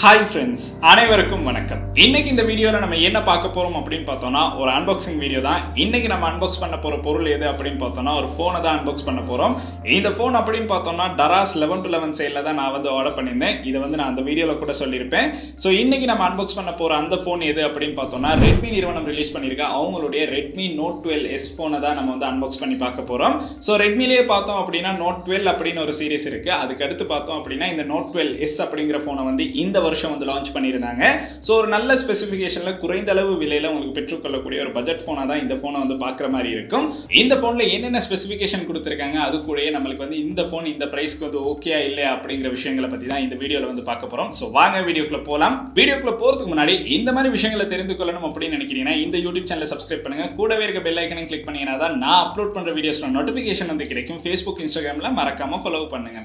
Hi friends அனைவருக்கும் வணக்கம். இன்னைக்கு இந்த வீடியோவில் நம்ம என்ன பார்க்க போகிறோம் அப்படின்னு பார்த்தோம்னா ஒரு அன்பாக்சிங் வீடியோ தான். இன்னைக்கு நம்ம அன்பாக்ஸ் பண்ண போகிற பொருள் எது அப்படின்னு பார்த்தோம்னா ஒரு ஃபோனை தான் அன்பாக்ஸ் பண்ண போகிறோம் இந்த ஃபோன் அப்படின்னு பார்த்தோம்னா டராஸ் லெவன் டு லெவன் சைடில் தான் நான் வந்து ஆர்டர் பண்ணியிருந்தேன். இதை வந்து நான் அந்த வீடியோவில் கூட சொல்லியிருப்பேன். ஸோ இன்னைக்கு நம்ம அன்பாக்ஸ் பண்ண போகிற அந்த ஃபோன் எது அப்படின்னு பார்த்தோம்னா ரெட்மி நிறுவனம் ரிலீஸ் பண்ணியிருக்க அவங்களுடைய ரெட்மி நோட் டுவெல் எஸ் ஃபோனை தான் நம்ம வந்து அன்பாக்ஸ் பண்ணி பார்க்க போகிறோம் ஸோ ரெட்மிலேயே பார்த்தோம் அப்படின்னா நோட் டுவெல் அப்படின்னு ஒரு சீரிஸ் இருக்குது அதுக்கு அடுத்து பார்த்தோம் அப்படின்னா இந்த நோட் டுவெல் எஸ் அப்படிங்கிற ஃபோனை வந்து இந்த வருஷம் வந்து லான்ச் பண்ணியிருந்தாங்க. ஸோ ஒரு நல்ல ஸ்பெசிஃபிகேஷனில் குறைந்த அளவு விலையில் உங்களுக்கு பெற்றுக்கொள்ளக்கூடிய ஒரு பட்ஜெட் ஃபோனாக தான் இந்த ஃபோனை வந்து பார்க்குற மாதிரி இருக்கும். இந்த ஃபோனில் என்னென்ன ஸ்பெசிஃபிகேஷன் கொடுத்துருக்காங்க? அது கூடயே நம்மளுக்கு வந்து இந்த ஃபோன் இந்த ப்ரைஸ்க்கு வந்து ஓகே இல்லையா அப்படிங்கிற விஷயங்களை பற்றி தான் இந்த வீடியோவில் வந்து பார்க்க போகிறோம் ஸோ வாங்க வீடியோக்குள்ள போகலாம் வீடியோக்குள்ள போகிறதுக்கு முன்னாடி இந்த மாதிரி விஷயங்களை தெரிந்து கொள்ளணும் அப்படின்னு நினைக்கிறீங்கன்னா இந்த யூடியூப் சேனலை சப்ஸ்கிரைப் பண்ணுங்க. கூடவே இருக்க பெல் ஐக்கனை கிளிக் பண்ணீங்கன்னா தான் நான் அப்லோட் பண்ணுற வீடியோஸில் நோட்டிஃபிகேஷன் வந்து கிடைக்கும். ஃபேஸ்புக் இன்ஸ்டாகிராமில் மறக்காமல் ஃபாலோ பண்ணுங்க.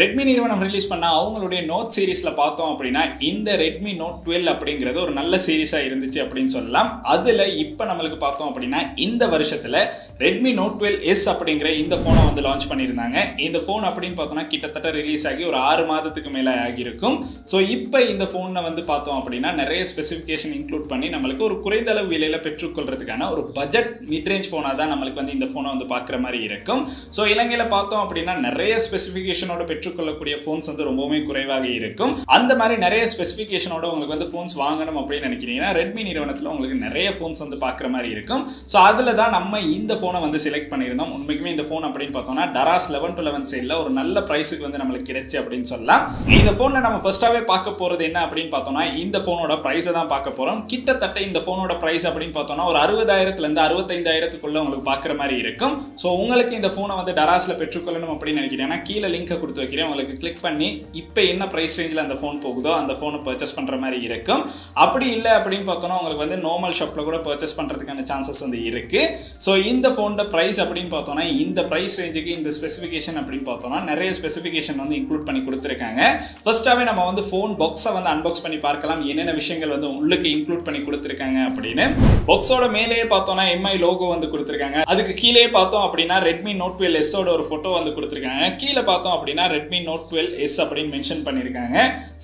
ரெட்மி நிறுவனம் ரிலீஸ் பண்ண அவங்களுடைய நோட் சீரீஸில் பார்த்தோம் அப்படின்னா இந்த ரெட்மி நோட் டுவெல் அப்படிங்கிறது ஒரு நல்ல சீரீஸாக இருந்துச்சு அப்படின்னு சொல்லலாம். அதில் இப்போ நம்மளுக்கு பார்த்தோம் அப்படின்னா இந்த வருஷத்தில் ரெட்மி நோட் டுவெல் எஸ் அப்படிங்கிற இந்த ஃபோனை வந்து லான்ச் பண்ணியிருந்தாங்க. இந்த ஃபோன் அப்படின்னு பார்த்தோம்னா கிட்டத்தட்ட ரிலீஸ் ஆகி ஒரு ஆறு மாதத்துக்கு மேலே ஆகியிருக்கும். ஸோ இப்போ இந்த ஃபோனை வந்து பார்த்தோம் அப்படின்னா நிறைய ஸ்பெசிஃபிகேஷன் இன்க்ளூட் பண்ணி நம்மளுக்கு ஒரு குறைந்த அளவு விலையில் பெற்றுக்கொள்றதுக்கான ஒரு பட்ஜெட் மிட்ரேஞ்ச் ஃபோனாக தான் நம்மளுக்கு வந்து இந்த ஃபோனை வந்து பார்க்குற மாதிரி இருக்கும். ஸோ இலங்கையில் பார்த்தோம் அப்படின்னா நிறைய ஸ்பெசிஃபிகேஷனோட பெற்றுக்கொள்ளக்கூடிய ஃபோன்ஸ் வந்து ரொம்பவுமே குறைவாக இருக்கும். அந்த மாதிரி நிறைய ஸ்பெசிஃபிகேஷனோட உங்களுக்கு வந்து ஃபோன்ஸ் வாங்கணும் அப்படின்னு நினைக்கிறீங்கன்னா ரெட்மி நிறுவனத்தில் உங்களுக்கு நிறைய ஃபோன்ஸ் வந்து பார்க்குற மாதிரி இருக்கும். ஸோ அதில் தான் நம்ம இந்த ஃபோன் வந்து செலக்ட் பண்ணியிருந்தோம். உண்மைக்குமே இந்த ஃபோன் அப்படின்னு பார்த்தோம்னா டராஸ் லெவன் டு லெவன் சைடில் ஒரு நல்ல ப்ரைஸுக்கு வந்து நம்மளுக்கு கிடைச்சு அப்படின்னு சொல்லலாம். இந்த ஃபோனில் நம்ம ஃபர்ஸ்ட்டாகவே பார்க்க போகிறது என்ன அப்படின்னு பார்த்தோம்னா இந்த ஃபோனோட ப்ரைஸை தான் பார்க்க போகிறோம் கிட்டத்தட்ட இந்த ஃபோனோட ப்ரைஸ் அப்படின்னு பார்த்தோம்னா ஒரு அறுபதாயிரத்துலேருந்து அறுபத்தைந்தாயிரத்துக்குள்ள உங்களுக்கு பார்க்குற மாதிரி இருக்கும். ஸோ உங்களுக்கு இந்த ஃபோனை வந்து டராஸில் பெற்றுக்கொள்ளணும் அப்படின்னு நினைக்கிறீங்கன்னா கீழே லிங்கை கொடுத்து வைக்கிறேன். உங்களுக்கு கிளிக் பண்ணி இப்போ என்ன ப்ரைஸ் ரேஞ்சில் அந்த ஃபோன் போகுதோ அந்த ஃபோனை பர்ச்சேஸ் பண்ணுற மாதிரி இருக்கும். அப்படி இல்லை அப்படின்னு பார்த்தோம்னா உங்களுக்கு வந்து நார்மல் ஷாப்பில் கூட பர்ச்சேஸ் பண்ணுறதுக்கான சான்சஸ் வந்து இருக்கு. ஸோ இந்த ஃபோனோட ப்ரைஸ் அப்படின்னு பார்த்தோன்னா இந்த ப்ரைஸ் ரேஞ்சுக்கு இந்த ஸ்பெசிஃபிகேஷன் அப்படின்னு பார்த்தோன்னா நிறைய ஸ்பெசிஃபிகேஷன் வந்து இன்க்ளூட் பண்ணி கொடுத்துருக்காங்க. ஃபர்ஸ்ட்டாகவே நம்ம வந்து ஃபோன் பாக்ஸை வந்து அன்பாக்ஸ் பண்ணி பார்க்கலாம். என்னென்ன விஷயங்கள் வந்து உள்ளுக்கு இன்க்ளூட் பண்ணி கொடுத்துருக்காங்க அப்படின்னு. பாக்ஸோட மேலேயே பார்த்தோன்னா எம்ஐ லோகோ வந்து கொடுத்துருக்காங்க. அதுக்கு கீழே பார்த்தோம் அப்படின்னா ரெட்மி நோட் டுவெல் எஸ்ஸோட ஒரு ஃபோட்டோ வந்து கொடுத்துருக்காங்க. கீழே பார்த்தோம் அப்படின்னா ரெட்மி நோட் டுவெல் எஸ் அப்படின்னு மென்ஷன் பண்ணியிருக்காங்க.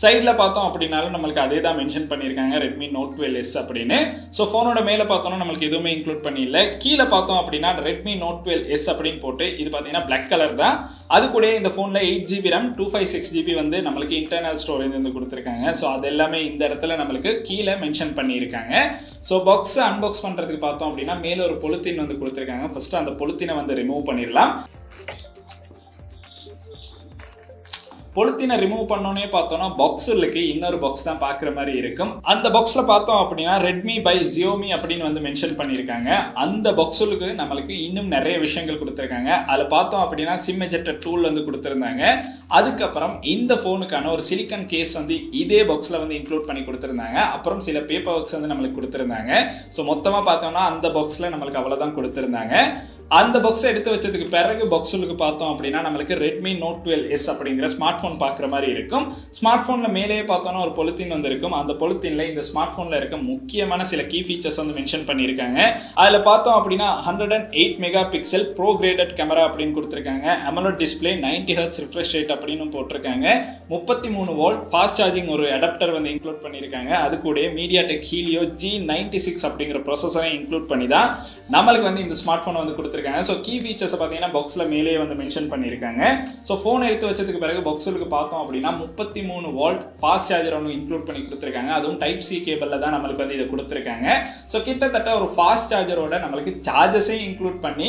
சைடில் பார்த்தோம் அப்படின்னாலும் நம்மளுக்கு அதே தான் மென்ஷன் பண்ணியிருக்காங்க ரெட்மி நோட் டுவெல் எஸ் அப்படின்னு. ஸோ ஃபோனோட மேலே பார்த்தோம்னா நம்மளுக்கு எதுவுமே இன்க்ளூட் பண்ணியில்ல கீழே பார்த்தோம் அப்படின்னா ரெட்மி நோட் டுவெல் எஸ் அப்படின்னு போட்டு இது பார்த்தீங்கன்னா பிளாக் கலர் தான். அது கூட இந்த ஃபோனில் eight GB RAM two five six GB வந்து நம்மளுக்கு இன்டர்னல் ஸ்டோரேஜ் வந்து கொடுத்துருக்காங்க. ஸோ அது எல்லாமே இந்த இடத்துல நம்மளுக்கு கீழே மென்ஷன் பண்ணியிருக்காங்க. ஸோ பாக்ஸை அன்பாக்ஸ் பண்ணுறதுக்கு பார்த்தோம் அப்படின்னா மேலே ஒரு பொலித்தீன் வந்து கொடுத்துருக்காங்க. ஃபஸ்ட்டு அந்த பொலித்தீனை வந்து ரிமூவ் பண்ணிடலாம். பொலித்தீனை ரிமூவ் பண்ணோன்னே பார்த்தோம்னா பாக்ஸுக்கு இன்னொரு பாக்ஸ் தான் பார்க்குற மாதிரி இருக்கும். அந்த பாக்ஸில் பார்த்தோம் அப்படின்னா ரெட்மி பை ஜியோமி அப்படின்னு வந்து மென்ஷன் பண்ணியிருக்காங்க. அந்த பாக்ஸுக்கு நம்மளுக்கு இன்னும் நிறைய விஷயங்கள் கொடுத்துருக்காங்க. அதில் பார்த்தோம் அப்படின்னா சிம் எஜெக்டர் டூல் வந்து கொடுத்துருந்தாங்க. அதுக்கப்புறம் இந்த ஃபோனுக்கான ஒரு சிலிக்கன் கேஸ் வந்து இதே பாக்ஸில் வந்து இன்க்ளூட் பண்ணி கொடுத்துருந்தாங்க. அப்புறம் சில பேப்பர் ஒர்க்ஸ் வந்து நம்மளுக்கு கொடுத்துருந்தாங்க. ஸோ மொத்தமாக பார்த்தோம்னா அந்த பாக்ஸில் நம்மளுக்கு அவ்வளோதான் கொடுத்துருந்தாங்க. அந்த பாக்ஸை எடுத்து வச்சதுக்கு பிறகு பாக்ஸுக்கு பார்த்தோம் அப்படின்னா நம்மளுக்கு ரெட்மி நோட் டுவெல் எஸ் அப்படிங்கிற ஸ்மார்ட் ஃபோன் பார்க்குற மாதிரி இருக்கும். ஸ்மார்ட் ஃபோனில் மேலேயே பார்த்தோன்னா ஒரு பொலித்தீன் வந்து இருக்கும் அந்த பொலித்தீனில் இந்த ஸ்மார்ட் ஃபோனில் இருக்க முக்கியமான சில கீ ஃபீச்சர்ஸ் வந்து மென்ஷன் பண்ணியிருக்காங்க. அதில் பார்த்தோம் அப்படின்னா hundred and eight mega pixel pro graded camera அப்படின்னு கொடுத்துருக்காங்க. AMOLED display ninety hertz refresh rate அப்படின்னு போட்டிருக்காங்க. முப்பத்தி மூணு வோல்ட் ஃபாஸ்ட் சார்ஜிங் ஒரு அடாப்டர் வந்து இன்க்ளூட் பண்ணியிருக்காங்க. அது கூட MediaTek Helio G ninety six அப்படிங்கிற ப்ரொசஸரை இன்க்ளூட் பண்ணி தான் நம்மளுக்கு வந்து இந்த ஸ்மார்ட் ஃபோன் வந்து கொடுத்து கொடுத்துருக்காங்க. ஸோ கீ ஃபீச்சர்ஸை பார்த்தீங்கன்னா பாக்ஸில் மேலே வந்து மென்ஷன் பண்ணியிருக்காங்க. ஸோ ஃபோன் எடுத்து வச்சதுக்கு பிறகு பாக்ஸுக்கு பார்த்தோம் அப்படின்னா முப்பத்தி மூணு வால்ட் ஃபாஸ்ட் சார்ஜர் ஒன்று இன்க்ளூட் பண்ணி கொடுத்துருக்காங்க. அதுவும் டைப் சி கேபிளில் தான் நம்மளுக்கு வந்து இதை கொடுத்துருக்காங்க. ஸோ கிட்டத்தட்ட ஒரு ஃபாஸ்ட் சார்ஜரோட நம்மளுக்கு சார்ஜஸையும் இன்க்ளூட் பண்ணி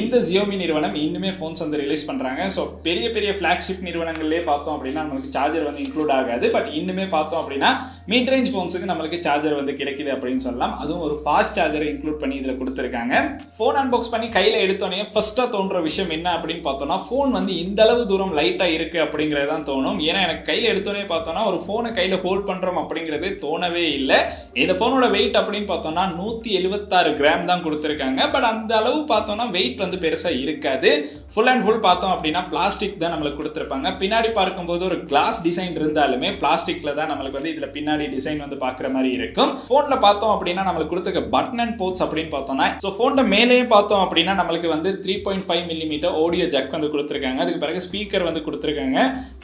இந்த ஜியோமி நிறுவனம் இன்னுமே ஃபோன்ஸ் வந்து ரிலீஸ் பண்ணுறாங்க ஸோ பெரிய பெரிய ஃப்ளாக்ஷிப் நிறுவனங்கள்லேயே பார்த்தோம் அப்படின்னா நம்மளுக்கு சார்ஜர் வந்து இன்க்ளூட் ஆகாது. பட் இன்னுமே பார்த்தோம் அப்படின்னா மிட் ரேஞ்ச் ஃபோன்ஸுக்கு நம்மளுக்கு சார்ஜர் வந்து கிடைக்குது அப்படின்னு சொல்லலாம். அதுவும் ஒரு ஃபாஸ்ட் சார்ஜரை இன்க்ளூட் பண்ணி இதில் கொடுத்துருக்காங்க. ஃபோன் அன்பாக்ஸ் பண்ணி கையில் எடுத்தோடனே ஃபர்ஸ்ட்டாக தோன்ற விஷயம் என்ன அப்படின்னு பார்த்தோம்னா ஃபோன் வந்து இந்த அளவு தூரம் லைட்டாக இருக்குது அப்படிங்கிறது தான் தோணும். ஏன்னா எனக்கு கையில் எடுத்தோடனே பார்த்தோம்னா ஒரு ஃபோனை கையில் ஹோல்ட் பண்ணுறோம் அப்படிங்கிறது தோணவே இல்லை. இந்த ஃபோனோட வெயிட் அப்படின்னு பார்த்தோம்னா நூற்றி எழுபத்தாறு கிராம் தான் கொடுத்துருக்காங்க. பட் அந்த அளவு பார்த்தோம்னா வெயிட் வந்து பெருசாக இருக்காது. ஃபுல் அண்ட் ஃபுல் பார்த்தோம் அப்படின்னா பிளாஸ்டிக் தான் நம்மளுக்கு கொடுத்துருப்பாங்க. பின்னாடி பார்க்கும்போது ஒரு கிளாஸ் டிசைன் இருந்தாலுமே பிளாஸ்டிக்கில் தான் நம்மளுக்கு வந்து இதில் பின்னாடி பின்னாடி டிசைன் வந்து பார்க்குற மாதிரி இருக்கும். ஃபோனில் பார்த்தோம் அப்படின்னா நம்மளுக்கு கொடுத்துருக்க பட்டன் அண்ட் போர்ட்ஸ் அப்படின்னு பார்த்தோம்னா ஸோ ஃபோனில் மேலேயும் பார்த்தோம் அப்படின்னா நம்மளுக்கு வந்து three point five millimetre audio jack வந்து கொடுத்துருக்காங்க. அதுக்கு பிறகு ஸ்பீக்கர் வந்து கொடுத்துருக்காங்க.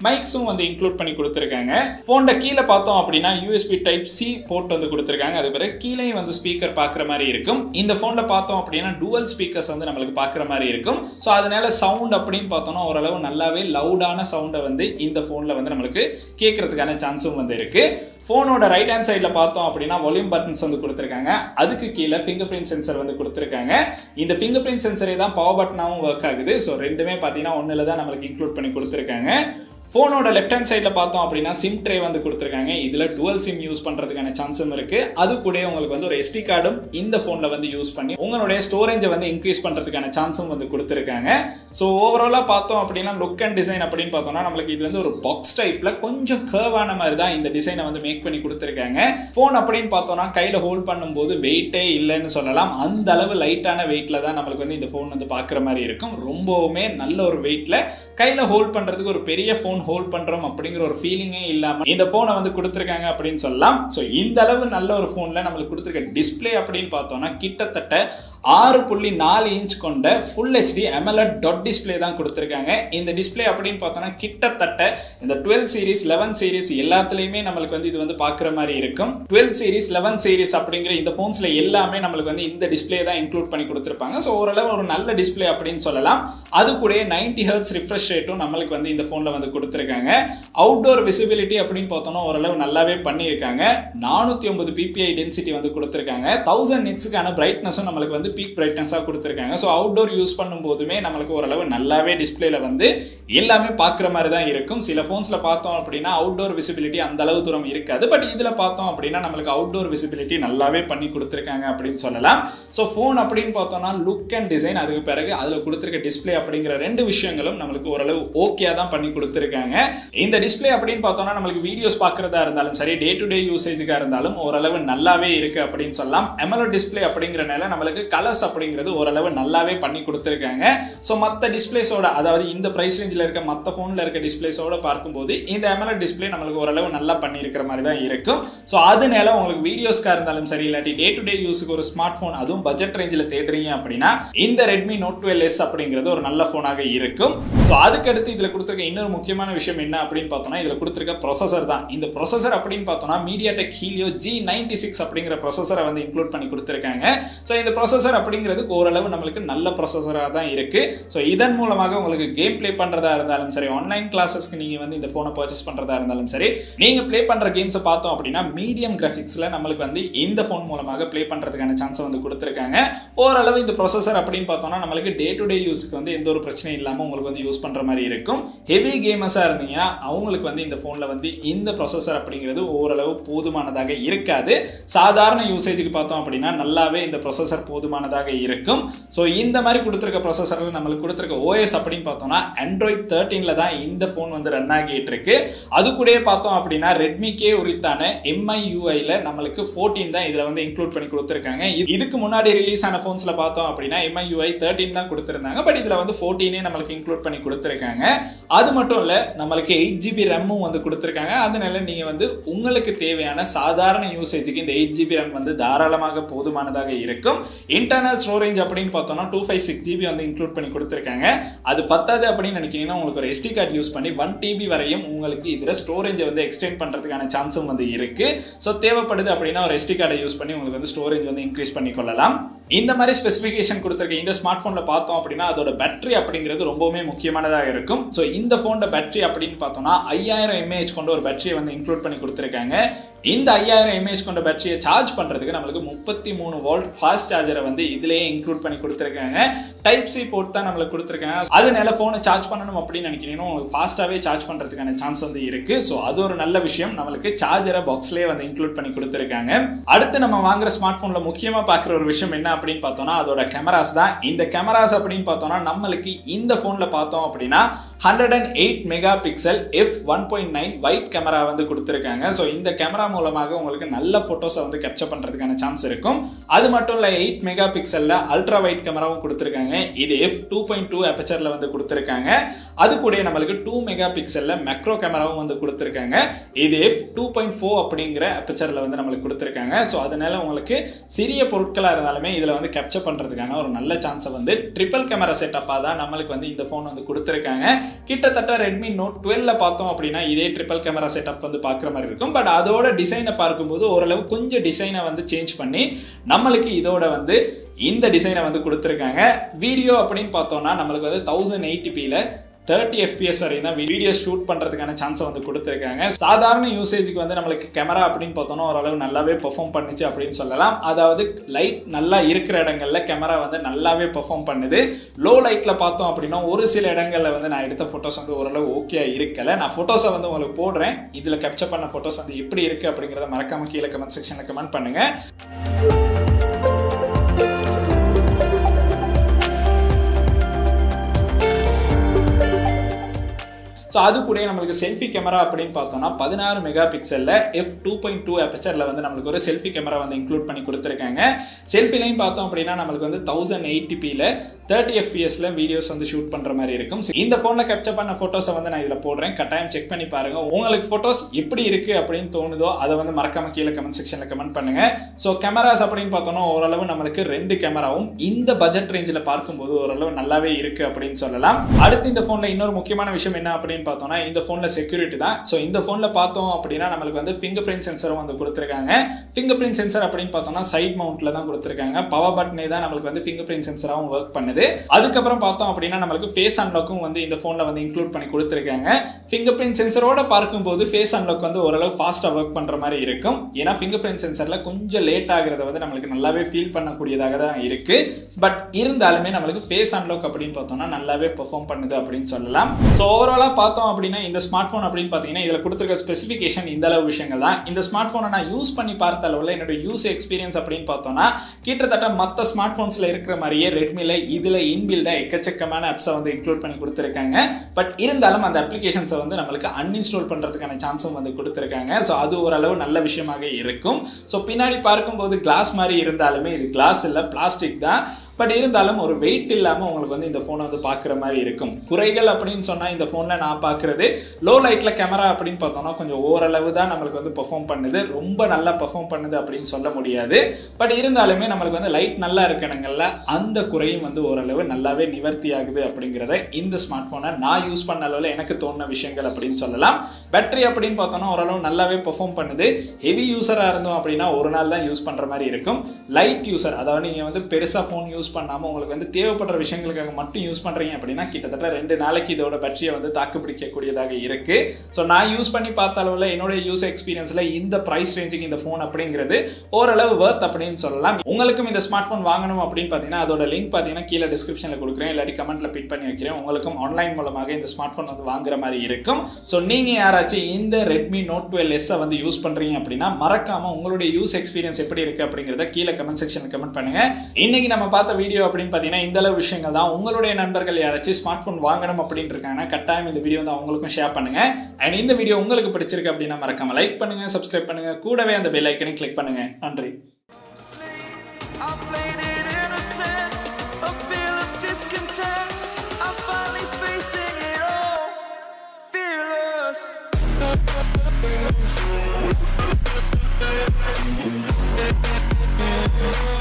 மைக்ஸும் வந்து இன்க்ளூட் பண்ணி கொடுத்துருக்காங்க. ஃபோனில் கீழே பார்த்தோம் அப்படின்னா யூஎஸ்பி டைப் சி போர்ட் வந்து கொடுத்துருக்காங்க. அதுக்கு பிறகு கீழேயும் வந்து ஸ்பீக்கர் பார்க்குற மாதிரி இருக்கும். இந்த ஃபோனில் பார்த்தோம் அப்படின்னா டுவல் ஸ்பீக்கர்ஸ் வந்து நம்மளுக்கு பார்க்குற மாதிரி இருக்கும். ஸோ அதனால சவுண்ட் அப்படின்னு பார்த்தோம்னா ஓரளவு நல்லாவே லவுடான சவுண்டை வந்து இந்த ஃபோனில் வந்து நம்மளுக்கு கேட்கறதுக்கான சான்ஸும் வந்து இருக்கு. ஃபோனோட ரைட் ஹேண்ட் சைடில் பார்த்தோம் அப்படின்னா வால்யூம் பட்டன்ஸ் வந்து கொடுத்துருக்காங்க. அதுக்கு கீழே ஃபிங்கர் பிரிண்ட் சென்சர் வந்து கொடுத்துருக்காங்க. இந்த ஃபிங்கர் பிரிண்ட் சென்சரே தான் பவர் பட்டனாகவும் ஒர்க் ஆகுது. ஸோ ரெண்டுமே பார்த்தீங்கன்னா ஒன்றில் தான் நம்மளுக்கு இன்க்ளூட் பண்ணி கொடுத்துருக்காங்க. ஃபோனோட லெஃப்ட் ஹேண்ட் சைடில் பார்த்தோம் அப்படின்னா சிம் ட்ரே வந்து கொடுத்துருக்காங்க. இதில் டுவல் சிம் யூஸ் பண்ணுறதுக்கான சான்ஸும் இருக்குது அது கூட உங்களுக்கு வந்து ஒரு எஸ்டி கார்டும் இந்த ஃபோனில் வந்து யூஸ் பண்ணி உங்களுடைய ஸ்டோரேஜை வந்து இன்க்ரீஸ் பண்ணுறதுக்கான சான்ஸும் வந்து கொடுத்துருக்காங்க. ஸோ ஓவராலாக பார்த்தோம் அப்படின்னா லுக் அண்ட் டிசைன் அப்படின்னு பார்த்தோம்னா நம்மளுக்கு இது வந்து ஒரு பாக்ஸ் டைப்பில் கொஞ்சம் கர்வான மாதிரி தான் இந்த டிசைனை வந்து மேக் பண்ணி கொடுத்துருக்காங்க. ஃபோன் அப்படின்னு பார்த்தோம்னா கையில் ஹோல்ட் பண்ணும்போது வெயிட்டே இல்லைன்னு சொல்லலாம். அந்த அளவு லைட்டான வெயிட்டில் தான் நம்மளுக்கு வந்து இந்த ஃபோன் வந்து பார்க்குற மாதிரி இருக்கும். ரொம்பவுமே நல்ல ஒரு வெயிட்டில் கையில் ஹோல்ட் பண்ணுறதுக்கு ஒரு பெரிய ஃபோன் ஹோல்ட் பண்றோம் அப்படிங்கிற ஒரு ஃபீலிங்கே இல்லாம இந்த போனை வந்து கொடுத்துருக்காங்க அப்படின்னு சொல்லலாம். ஸோ இந்த அளவு நல்ல ஒரு போன்ல நம்மளுக்கு கொடுத்துருக்க டிஸ்பிளே அப்படின்னு பார்த்தோம்னா கிட்டத்தட்ட ஆறு புள்ளி நாலு இன்ச் கொண்ட full HD AMOLED dot display தான் கொடுத்துருக்காங்க. இந்த டிஸ்பிளே அப்படின்னு பார்த்தோன்னா கிட்டத்தட்ட இந்த டுவெல் சீரிஸ் லெவன் சீரிஸ் எல்லாத்துலேயுமே நம்மளுக்கு வந்து இது வந்து பார்க்குற மாதிரி இருக்கும். டுவெல் சீரிஸ் லெவன் சீரிஸ் அப்படிங்கிற இந்த ஃபோன்ஸில் எல்லாமே நம்மளுக்கு வந்து இந்த டிஸ்பிளே தான் இன்க்ளூட் பண்ணி கொடுத்துருப்பாங்க. ஸோ ஓரளவு ஒரு நல்ல டிஸ்பிளே அப்படின்னு சொல்லலாம். அது கூட நைன்டி ஹெர்ட்ஸ் ரிஃப்ரெஷ் ரேட்டும் நம்மளுக்கு வந்து இந்த ஃபோனில் வந்து கொடுத்துருக்காங்க. அவுட்டோர் விசிபிலிட்டி அப்படின்னு பார்த்தோன்னா ஓரளவு நல்லாவே பண்ணியிருக்காங்க. நானூற்றி ஒன்பது பிபிஐ டென்சிட்டி வந்து கொடுத்துருக்காங்க. தௌசண்ட் நிட்ஸுக்கான பிரைட்னஸும் நம்மளுக்கு வந்து பீக் பிரைட்னஸாக கொடுத்துருக்காங்க. ஸோ அவுட்டோர் யூஸ் பண்ணும்போதுமே நம்மளுக்கு ஓரளவு நல்லாவே டிஸ்பிளேல வந்து எல்லாமே பார்க்குற மாதிரி தான் இருக்கும். சில ஃபோன்ஸில் பார்த்தோம் அப்படின்னா அவுட்டோர் விசிபிலிட்டி அந்த அளவு தூரம் இருக்காது. பட் இதில் பார்த்தோம் அப்படின்னா நம்மளுக்கு அவுட்டோர் விசிபிலிட்டி நல்லாவே பண்ணி கொடுத்துருக்காங்க அப்படின்னு சொல்லலாம். ஸோ ஃபோன் அப்படின்னு பார்த்தோம்னா லுக் அண்ட் டிசைன் அதுக்கு பிறகு அதில் கொடுத்துருக்க டிஸ்பிளே அப்படிங்கிற ரெண்டு விஷயங்களும் நம்மளுக்கு ஓரளவு ஓகே தான் பண்ணி கொடுத்துருக்காங்க. இந்த டிஸ்பிளே அப்படின்னு பார்த்தோம்னா நம்மளுக்கு வீடியோஸ் பார்க்குறதா இருந்தாலும் சரி டே டு டே யூசேஜுக்காக இருந்தாலும் ஓரளவு நல்லாவே இருக்குது அப்படின்னு சொல்லலாம். எமலோ டிஸ்பிளே அப்படிங்கிறனால நம்மளுக்கு கலர்ஸ் அப்படிங்கிறது ஓரளவு நல்லாவே பண்ணி கொடுத்துருக்காங்க. ஸோ மற்ற டிஸ்பிளேஸோட அதாவது இந்த ப்ரைஸ் ரேஞ்சில் இருக்க மற்ற ஃபோனில் இருக்க டிஸ்பிளேஸோட பார்க்கும்போது இந்த எம்எல்ஏ டிஸ்பிளே நம்மளுக்கு ஓரளவு நல்லா பண்ணியிருக்கிற மாதிரி தான் இருக்கும். ஸோ அதனால உங்களுக்கு வீடியோஸ்க்காக இருந்தாலும் சரி இல்லாட்டி டே டு டே யூஸுக்கு ஒரு ஸ்மார்ட் ஃபோன் அதுவும் பட்ஜெட் ரேஞ்சில் தேடுறீங்க அப்படின்னா இந்த ரெட்மி நோட் டுவெல் எஸ் அப்படிங்கிறது ஒரு நல்ல ஃபோனாக இருக்கும். ஸோ அதுக்கடுத்து இதில் கொடுத்துருக்க இன்னொரு முக்கியமான விஷயம் என்ன அப்படின்னு பார்த்தோம்னா இதில் கொடுத்துருக்க ப்ரொசஸர் தான். இந்த ப்ரொசஸர் அப்படின்னு பார்த்தோம்னா MediaTek Helio G ninety six அப்படிங்கிற ப்ரொசஸரை வந்து இன்க்ளூட் பண்ணி கொடுத்துருக்காங்க. ஸோ இந்த ப்ரொசஸர் அப்படிங்கிறதுக்கு ஓரளவு நம்மளுக்கு நல்ல ப்ரொசஸராக தான் இருக்கு. ஸோ இதன் மூலமாக உங்களுக்கு கேம் ப்ளே பண்ணுறதா இருந்தாலும் சரி ஆன்லைன் கிளாஸஸ்க்கு நீங்கள் வந்து இந்த ஃபோனை பர்ச்சேஸ் பண்ணுறதா இருந்தாலும் சரி நீங்கள் ப்ளே பண்ணுற கேம்ஸை பார்த்தோம் அப்படின்னா மீடியம் கிராஃபிக்ஸில் நம்மளுக்கு வந்து இந்த ஃபோன் மூலமாக ப்ளே பண்ணுறதுக்கான சான்ஸை வந்து கொடுத்துருக்காங்க. ஓரளவு இந்த ப்ரொசஸர் அப்படின்னு பார்த்தோம்னா நம்மளுக்கு டே டு டே யூஸ்க்கு வந்து எந்த ஒரு பிரச்சனையும் இல்லாமல் உங்களுக்கு வந்து யூஸ் பண்ணுற மாதிரி இருக்கும். ஹெவி கேமர்ஸாக இருந்தீங்கன்னா அவங்களுக்கு வந்து இந்த ஃபோனில் வந்து இந்த ப்ரொசஸர் அப்படிங்கிறது ஓரளவு போதுமானதாக இருக்காது. சாதாரண யூசேஜுக்கு பார்த்தோம் அப்படின்னா நல்லாவே இந்த ப்ரொசஸர் போதுமானதாக இருக்கும். ஸோ இந்த மாதிரி கொடுத்துருக்க ப்ரொசஸரில் நம்மளுக்கு கொடுத்துருக்க ஓஎஸ் அப்படின்னு பார்த்தோம்னா ஆண்ட்ராய்ட் தேர்ட்டீனில் தான் இந்த ஃபோன் வந்து ரன் ஆகிட்டு இருக்கு. அது கூடயே பார்த்தோம் அப்படின்னா ரெட்மிக்கே உரித்தான எம்ஐ நம்மளுக்கு ஃபோர்டீன் தான் இதில் வந்து இன்க்ளூட் பண்ணி கொடுத்துருக்காங்க. இதுக்கு முன்னாடி ரிலீஸ் ஆன ஃபோன்ஸில் பார்த்தோம் அப்படின்னா எம்ஐ யூஐ தேர்ட்டின் தான் கொடுத்துருந்தாங்க. பட் இதில் வந்து ஃபோர்டீனே நம்மளுக்கு இன்க்ளூட் பண்ணி கொடுத்துருக்காங்க. அது மட்டும் இல்லை நம்மளுக்கு எயிட் ஜிபி ரம்மும் வந்து கொடுத்துருக்காங்க. அதனால நீங்கள் வந்து உங்களுக்கு தேவையான சாதாரண யூசேஜுக்கு இந்த எயிட் ஜிபி ரேம் வந்து தாராளமாக போதுமானதாக இருக்கும். இன்டர்னல் ஸ்டோரேஜ் அப்படின்னு பார்த்தோம்னா டூ ஃபைவ் சிக்ஸ் ஜிபி வந்து இன்க்ளூட் பண்ணி கொடுத்துருக்காங்க. அது பத்தாது அப்படின்னு நினைக்கிறீங்கன்னா உங்களுக்கு ஒரு எஸ்டி கார்டு யூஸ் பண்ணி ஒன் டிபி வரையும் உங்களுக்கு இதில் ஸ்டோரேஜை வந்து எக்ஸ்டெண்ட் பண்ணுறதுக்கான சான்ஸும் வந்து இருக்கு. ஸோ தேவைப்படுது அப்படின்னா ஒரு எஸ்டி கார்டை யூஸ் பண்ணி உங்களுக்கு வந்து ஸ்டோரேஜ் வந்து இன்க்ரீஸ் பண்ணி கொள்ளலாம். இந்த மாதிரி ஸ்பெசிஃபிகேஷன் கொடுத்துருக்க இந்த ஸ்மார்ட் ஃபோனில் பார்த்தோம் அப்படின்னா அதோட பேட்டரி அப்படிங்கிறது ரொம்பவுமே முக்கியமானதாக இருக்கும். ஸோ இந்த ஃபோனோட பேட்டரி அப்படின்னு பார்த்தோம்னா ஐயாயிரம் எம்ஏஹெச் கொண்ட ஒரு பேட்டரியை வந்து இன்க்ளூட் பண்ணி கொடுத்துருக்காங்க. இந்த ஐயாயிரம் எம்ஏஹெச் கொண்ட பேட்டரியை சார்ஜ் பண்ணுறதுக்கு நம்மளுக்கு முப்பத்தி மூணு வால்ட் ஃபாஸ்ட் சார்ஜரை வந்து இதுலேயே இன்க்ளூட் பண்ணி கொடுத்துருக்காங்க டைப் சி போர்ட் தான் நம்மளுக்கு கொடுத்துருக்காங்க அதனால ஃபோனை சார்ஜ் பண்ணணும் அப்படின்னு நினைக்கிறீங்கன்னா உங்களுக்கு ஃபாஸ்ட்டாகவே சார்ஜ் பண்ணுறதுக்கான சான்ஸ் வந்து இருக்கு. ஸோ அது ஒரு நல்ல விஷயம். நம்மளுக்கு சார்ஜரை பாக்ஸ்லேயே வந்து இன்க்ளூட் பண்ணி கொடுத்துருக்காங்க. அடுத்து நம்ம வாங்குற ஸ்மார்ட் ஃபோனில் முக்கியமாக பார்க்குற ஒரு விஷயம் என்ன அப்படின்னு பார்த்தோம்னா அதோட கேமராஸ் தான். இந்த கேமராஸ் அப்படின்னு பார்த்தோம்னா நம்மளுக்கு இந்த ஃபோனில் பார்த்தோம் அப்படின்னா hundred and eight mega pixel f one point nine wide camera வந்து கொடுத்துருக்காங்க. ஸோ இந்த கேமரா மூலமாக உங்களுக்கு நல்ல ஃபோட்டோஸை வந்து கேப்சர் பண்ணுறதுக்கான சான்ஸ் இருக்கும். அது மட்டும் இல்லை எயிட் மெகா பிக்சலில் அல்ட்ரா ஒயிட் கேமராவும் கொடுத்துருக்காங்க. இது எஃப் டூ பாயிண்ட் டூ அப்பச்சரில் வந்து கொடுத்துருக்காங்க. அது கூட நம்மளுக்கு டூ மெகா பிக்சலில் மெக்ரோ கேமராவும் வந்து கொடுத்துருக்காங்க. இது எஃப் டூ பாயிண்ட் ஃபோர் அப்படிங்கிற அப்பச்சரில் வந்து நம்மளுக்கு கொடுத்துருக்காங்க. ஸோ அதனால உங்களுக்கு சிறிய பொருட்களாக இருந்தாலுமே இதில் வந்து கேப்சர் பண்ணுறதுக்கான ஒரு நல்ல சான்ஸை வந்து ட்ரிபிள் கேமரா செட்டப்பாக தான் நம்மளுக்கு வந்து இந்த ஃபோன் வந்து கொடுத்துருக்காங்க. கிட்டத்தட்ட ரெட்மி நோட் டுவெல்ல பார்த்தோம் அப்படின்னா இதே ட்ரிபிள் கேமரா செட்டப் வந்து பார்க்குற மாதிரி இருக்கும். பட் அதோட டிசைனை பார்க்கும்போது ஓரளவு கொஞ்சம் டிசைனை வந்து சேஞ்ச் பண்ணி நம்மளுக்கு இதோட வந்து இந்த டிசைனை வந்து கொடுத்துருக்காங்க. வீடியோ அப்படின்னு பார்த்தோம்னா நம்மளுக்கு வந்து தௌசண்ட் எயிட்டிபியில் தேர்ட்டி எஃபிஎஸ் வரைக்கும் தான் வீடியோ ஷூட் பண்ணுறதுக்கான சான்ஸை வந்து கொடுத்துருக்காங்க. சாதாரண யூசேஜுக்கு வந்து நம்மளுக்கு கேமரா அப்படின்னு பார்த்தோன்னா ஓரளவு நல்லாவே பெர்ஃபார்ம் பண்ணுச்சு அப்படின்னு சொல்லலாம். அதாவது லைட் நல்லா இருக்கிற இடங்கள்ல கேமரா வந்து நல்லாவே பெர்ஃபார்ம் பண்ணுது. லோ லைட்டில் பார்த்தோம் அப்படின்னா ஒரு சில இடங்களில் வந்து நான் எடுத்த ஃபோட்டோஸ் வந்து ஓரளவு ஓகே இருக்கலை. நான் ஃபோட்டோஸை வந்து உங்களுக்கு போடுறேன். இதில் கேப்சர் பண்ண ஃபோட்டோஸ் வந்து எப்படி இருக்குது அப்படிங்கிறத மறக்காமல் கீழே கமெண்ட் செக்ஷனில் கமெண்ட் பண்ணுங்கள் ஸோ அது கூட நம்மளுக்கு செல்ஃபி கேமரா அப்படின்னு பார்த்தோம்னா பதினாறு மெகா பிக்சலில் எஃப் டூ பாயிண்ட் டூ அப்பச்சரில் வந்து நம்மளுக்கு ஒரு செல்ஃபி கேமரா வந்து இன்க்ளூட் பண்ணி கொடுத்துருக்காங்க. செல்ஃபிலையும் பார்த்தோம் அப்படின்னா நம்மளுக்கு வந்து தௌசண்ட் எயிட்டி பியில் தேர்ட்டி எஃபிஎஸ்ல வீடியோஸ் வந்து ஷூட் பண்ணுற மாதிரி இருக்கும். இந்த ஃபோனில் கேப்சர் பண்ண ஃபோட்டோஸை வந்து நான் இதில் போடுறேன். கட்டாயம் செக் பண்ணி பாருங்க. உங்களுக்கு ஃபோட்டோஸ் எப்படி இருக்குது அப்படின்னு தோணுதோ அதை வந்து மறக்காம கீழே கமெண்ட் செக்ஷனில் கமெண்ட் பண்ணுங்க. ஸோ கேமராஸ் அப்படின்னு பார்த்தோம்னா ஓரளவு நம்மளுக்கு ரெண்டு கேமராவும் இந்த பட்ஜெட் ரேஞ்சில் பார்க்கும்போது ஓரளவு நல்லாவே இருக்குது அப்படின்னு சொல்லலாம். அடுத்து இந்த ஃபோனில் இன்னொரு முக்கியமான விஷயம் என்ன அப்படின்னு அப்படின்னு பார்த்தோம்னா இந்த ஃபோனில் செக்யூரிட்டி தான். ஸோ இந்த ஃபோனில் பார்த்தோம் அப்படின்னா நம்மளுக்கு வந்து ஃபிங்கர் பிரிண்ட் சென்சரும் வந்து கொடுத்துருக்காங்க. ஃபிங்கர் பிரிண்ட் சென்சர் அப்படின்னு பார்த்தோம்னா சைட் மவுண்ட்டில் தான் கொடுத்துருக்காங்க. பவர் பட்டனே தான் நம்மளுக்கு வந்து ஃபிங்கர் பிரிண்ட் சென்சராகவும் ஒர்க் பண்ணுது. அதுக்கப்புறம் பார்த்தோம் அப்படின்னா நம்மளுக்கு ஃபேஸ் அன்லாக்கும் வந்து இந்த ஃபோனில் வந்து இன்க்ளூட் பண்ணி கொடுத்துருக்காங்க. ஃபிங்கர் பிரிண்ட் சென்சரோட பார்க்கும்போது ஃபேஸ் அன்லாக் வந்து ஓரளவு ஃபாஸ்ட்டாக ஒர்க் பண்ணுற மாதிரி இருக்கும். ஏன்னா ஃபிங்கர் பிரிண்ட் சென்சரில் கொஞ்சம் லேட் ஆகிறத வந்து நம்மளுக்கு நல்லாவே ஃபீல் பண்ணக்கூடியதாக தான் இருக்குது பட் இருந்தாலுமே நம்மளுக்கு ஃபேஸ் அன்லாக் அப்படின்னு பார்த்தோம்னா நல்லாவே பெர்ஃபார்ம் பண்ணுது அப்படின்னு சொல்லலாம். ஸோ ஓவராலாக பார்த்தோம் அப்படின்னா இந்த ஸ்மார்ட் ஃபோன் அப்படின்னு பார்த்தீங்கன்னா இதில் கொடுத்துருக்க ஸ்பெசிஃபிகேஷன் இந்த அளவு விஷயங்கள் தான். இந்த ஸ்மார்ட் ஃபோனை நான் யூஸ் பண்ணி பார்த்த அளவில் என்னோட யூஸ் எக்ஸ்பீரியன்ஸ் அப்படின்னு பார்த்தோம்னா கிட்டத்தட்ட மற்ற ஸ்மார்ட் ஃபோன்ஸில் இருக்கிற மாதிரியே ரெட்மியில் இதில் இன்பில்டாக எக்கச்சக்கமான ஆப்ஸை வந்து இன்க்ளூட் பண்ணி கொடுத்துருக்காங்க. பட் இருந்தாலும் அந்த அப்ளிகேஷன்ஸை வந்து நம்மளுக்கு அன்இன்ஸ்டால் பண்ணுறதுக்கான சான்ஸும் வந்து கொடுத்துருக்காங்க. ஸோ அது ஓரளவு நல்ல விஷயமாக இருக்கும். ஸோ பின்னாடி பார்க்கும்போது கிளாஸ் மாதிரி இருந்தாலுமே இது கிளாஸ் இல்லை பிளாஸ்டிக் தான். பட் இருந்தாலும் ஒரு வெயிட் இல்லாமல் உங்களுக்கு வந்து இந்த ஃபோனை வந்து பார்க்குற மாதிரி இருக்கும். குறைகள் அப்படின்னு சொன்னால் இந்த ஃபோனில் நான் பார்க்குறது லோ லைட்டில் கேமரா அப்படின்னு பார்த்தோம்னா கொஞ்சம் ஓரளவு தான் நம்மளுக்கு வந்து பெர்ஃபார்ம் பண்ணுது. ரொம்ப நல்லா பெர்ஃபார்ம் பண்ணுது அப்படின்னு சொல்ல முடியாது. பட் இருந்தாலுமே நம்மளுக்கு வந்து லைட் நல்லா இருக்க அந்த குறையும் வந்து ஓரளவு நல்லாவே நிவர்த்தி ஆகுது அப்படிங்கிறத இந்த ஸ்மார்ட் ஃபோனை நான் யூஸ் பண்ண அளவில் எனக்கு தோணுன விஷயங்கள் அப்படின்னு சொல்லலாம். பேட்டரி அப்படின்னு பார்த்தோம்னா ஓரளவு நல்லாவே பெர்ஃபார்ம் பண்ணுது. ஹெவி யூஸராக இருந்தோம் அப்படின்னா ஒரு நாள் தான் யூஸ் பண்ணுற மாதிரி இருக்கும். லைட் யூஸர் அதாவது நீங்கள் வந்து பெருசாக ஃபோன் யூஸ் பண்ணாமல் உங்களுக்கு வந்து தேவைப்படுற விஷயங்களுக்காக மட்டும் யூஸ் பண்ணுறீங்க அப்படின்னா கிட்டத்தட்ட ரெண்டு நாளைக்கு இதோட பேட்டரியை வந்து தாக்கு பிடிக்கக்கூடியதாக இருக்கு. ஸோ நான் யூஸ் பண்ணி பார்த்த அளவில் என்னோட யூஸ் எக்ஸ்பீரியன்ஸில் இந்த ப்ரைஸ் ரேஞ்சுக்கு இந்த ஃபோன் அப்படிங்கிறது ஓரளவு ஒர்த் அப்படின்னு சொல்லலாம். உங்களுக்கும் இந்த ஸ்மார்ட் ஃபோன் வாங்கணும் அப்படின்னு பார்த்தீங்கன்னா அதோட லிங்க் பார்த்தீங்கன்னா கீழே டிஸ்கிரிப்ஷனில் கொடுக்குறேன். இல்லாட்டி கமெண்ட்ல பின் பண்ணி வைக்கிறேன். உங்களுக்கும் ஆன்லைன் மூலமாக இந்த ஸ்மார்ட் ஃபோன் வந்து வாங்குற மாதிரி இருக்கும். ஸோ நீங்கள் யாராச்சும் இந்த ரெட்மி நோட் டுவெல் எஸ்ஸை வந்து யூஸ் பண்ணுறீங்க அப்படின்னா மறக்காம உங்களுடைய யூஸ் எக்ஸ்பீரியன்ஸ் எப்படி இருக்கு அப்படிங்கிறத கீழே கமெண்ட் செக்ஷனில் கமெண்ட் பண்ணுங்க. இன்னைக்கு நம்ம பார்த்த வீடியோ அப்படின்னு பார்த்தீங்கன்னா இந்தளவு விஷயங்கள் தான். உங்களுடைய நண்பர்கள் யாராச்சும் ஸ்மார்ட் ஃபோன் வாங்கணும் அப்படின்னு இருக்காங்கன்னா கட்டாயம் இந்த வீடியோ வந்து அவங்களுக்கும் ஷேர் பண்ணுங்க. அண்ட் இந்த வீடியோ உங்களுக்கு பிடிச்சிருக்கு அப்படின்னா மறக்காமல் லைக் பண்ணுங்கள் சப்ஸ்கிரைப் பண்ணுங்கள் கூடவே அந்த பெல் ஐக்கனையும் கிளிக் பண்ணுங்க. நன்றி. We'll.